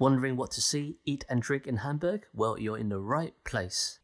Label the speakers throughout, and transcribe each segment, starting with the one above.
Speaker 1: Wondering what to see, eat, and drink in Hamburg? Well, you're in the right place.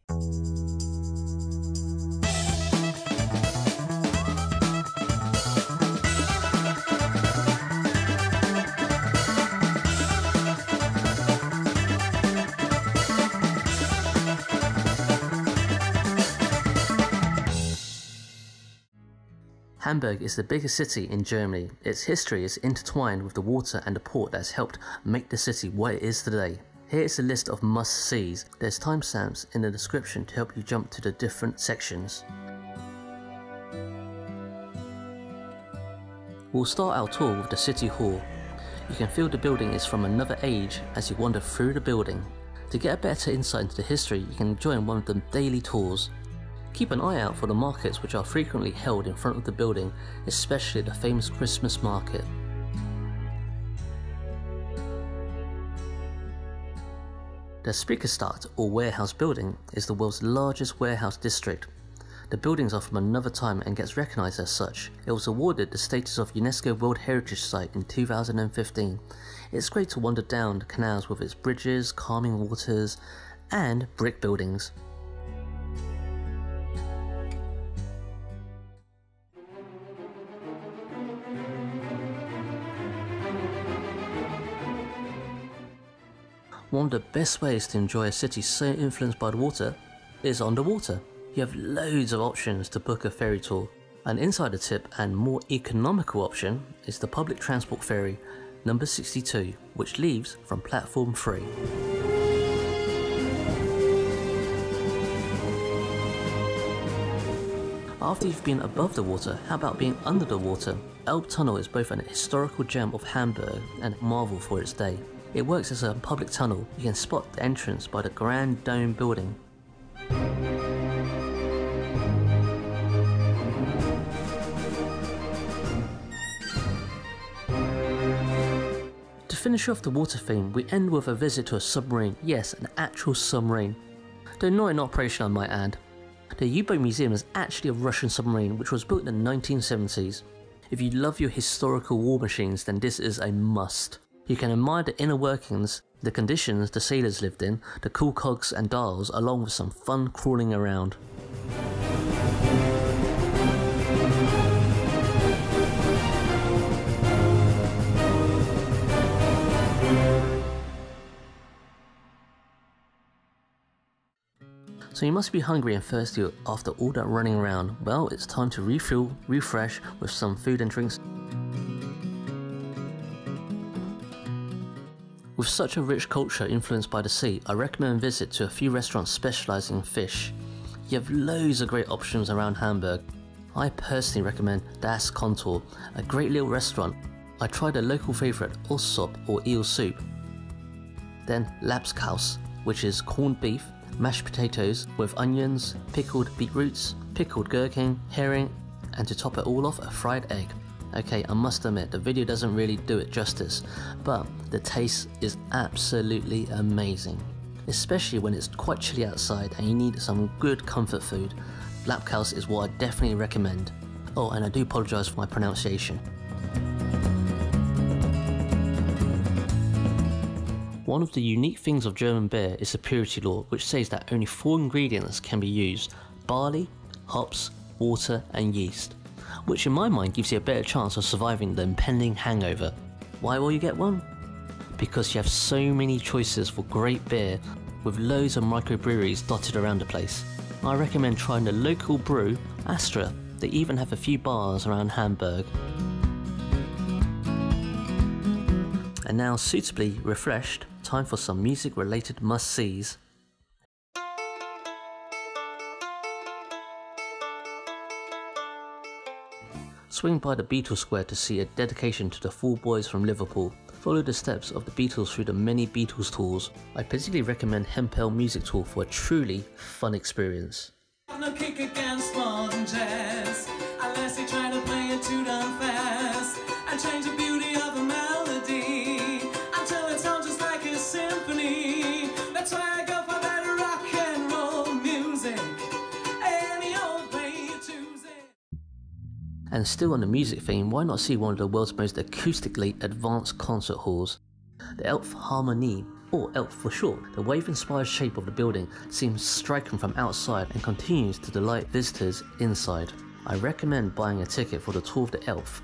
Speaker 1: Hamburg is the biggest city in Germany. Its history is intertwined with the water and the port that has helped make the city what it is today. Here is a list of must-sees. There's timestamps in the description to help you jump to the different sections. We'll start our tour with the City Hall. You can feel the building is from another age as you wander through the building. To get a better insight into the history, you can join one of the daily tours. Keep an eye out for the markets which are frequently held in front of the building, especially the famous Christmas market. The Speicherstadt or warehouse building is the world's largest warehouse district. The buildings are from another time and gets recognised as such. It was awarded the status of UNESCO World Heritage Site in 2015. It's great to wander down the canals with its bridges, calming waters, and brick buildings. One of the best ways to enjoy a city so influenced by the water is underwater. You have loads of options to book a ferry tour. An insider tip and more economical option is the public transport ferry number 62, which leaves from platform 3. After you've been above the water, how about being under the water? Elbe Tunnel is both an historical gem of Hamburg and a marvel for its day. It works as a public tunnel. You can spot the entrance by the Grand Dome building. To finish off the water theme, we end with a visit to a submarine. Yes, an actual submarine. Though not in operation I might add. The U-boat museum is actually a Russian submarine which was built in the 1970s. If you love your historical war machines then this is a must. You can admire the inner workings, the conditions the sailors lived in, the cool cogs and dials, along with some fun crawling around. So you must be hungry and thirsty after all that running around. Well, it's time to refuel, refresh with some food and drinks. With such a rich culture influenced by the sea, I recommend a visit to a few restaurants specialising in fish. You have loads of great options around Hamburg. I personally recommend Das Kontor, a great little restaurant. I tried a local favourite Ostsop or eel soup. Then Labskaus, which is corned beef, mashed potatoes with onions, pickled beetroots, pickled gherkin, herring, and to top it all off, a fried egg. Okay, I must admit, the video doesn't really do it justice, but the taste is absolutely amazing. Especially when it's quite chilly outside and you need some good comfort food. Labskaus is what I definitely recommend. Oh, and I do apologise for my pronunciation. One of the unique things of German beer is the purity law, which says that only four ingredients can be used barley, hops, water, and yeast which in my mind gives you a better chance of surviving the impending hangover. Why will you get one? Because you have so many choices for great beer with loads of microbreweries dotted around the place. I recommend trying the local brew, Astra. They even have a few bars around Hamburg. And now, suitably refreshed, time for some music related must sees. Swing by the Beatles Square to see a dedication to the four boys from Liverpool. Follow the steps of the Beatles through the many Beatles tours. I particularly recommend Hempel Music Tour for a truly fun experience. No And still on the music theme, why not see one of the world's most acoustically advanced concert halls? The Elbphilharmonie, or Elphi for short, the wave-inspired shape of the building seems striking from outside and continues to delight visitors inside. I recommend buying a ticket for the tour of the Elphi,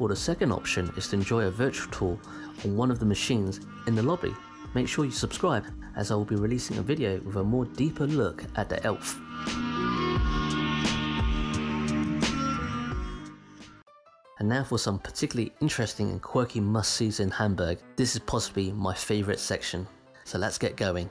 Speaker 1: or the second option is to enjoy a virtual tour on one of the machines in the lobby. Make sure you subscribe as I will be releasing a video with a more deeper look at the Elphi. And now for some particularly interesting and quirky must-sees in Hamburg. This is possibly my favourite section. So let's get going.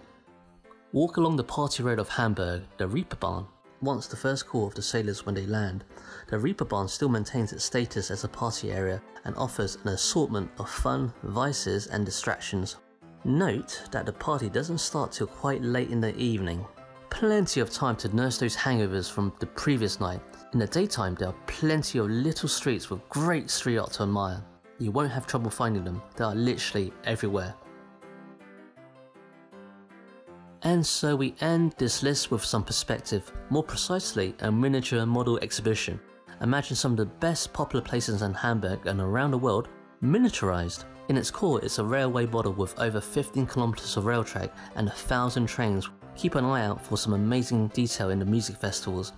Speaker 1: Walk along the party road of Hamburg, the Reeperbahn. Once the first call of the sailors when they land, the Reeperbahn still maintains its status as a party area and offers an assortment of fun, vices and distractions. Note that the party doesn't start till quite late in the evening. Plenty of time to nurse those hangovers from the previous night in the daytime, there are plenty of little streets with great street art to admire. You won't have trouble finding them, they are literally everywhere. And so we end this list with some perspective, more precisely a miniature model exhibition. Imagine some of the best popular places in Hamburg and around the world miniaturized. In its core, it's a railway model with over 15 kilometers of rail track and a thousand trains. Keep an eye out for some amazing detail in the music festivals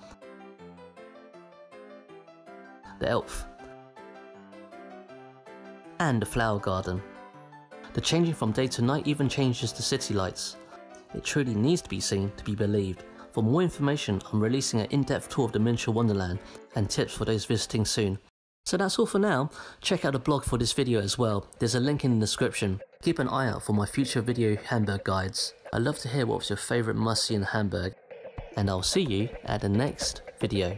Speaker 1: the Elphi, and the flower garden. The changing from day to night even changes the city lights. It truly needs to be seen to be believed. For more information, I'm releasing an in-depth tour of the miniature wonderland and tips for those visiting soon. So that's all for now. Check out the blog for this video as well. There's a link in the description. Keep an eye out for my future video Hamburg guides. I'd love to hear what was your favourite must-see in Hamburg. And I'll see you at the next video.